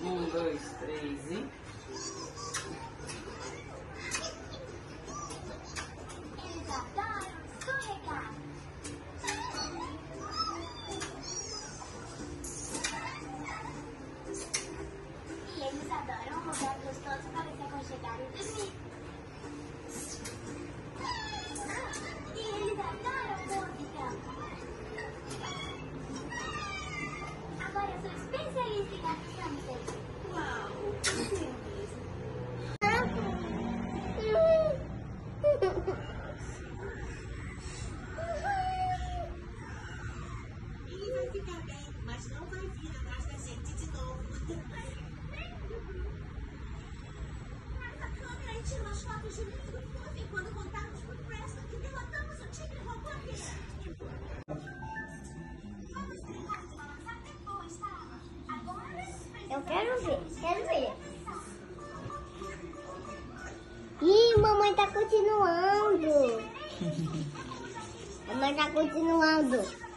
Um, dois, três e. Eles adoram escorregar. Vai ficar bem, mas não vai vir atrás da gente de novo. Câmera e tira umas fotos de mim do Puffy quando contarmos pro Preston que derrotamos o tigre robônico. Vamos brincar de balançar depois, tá? Agora... Eu quero ver, quero ver. Ih, mamãe tá continuando. mamãe tá continuando.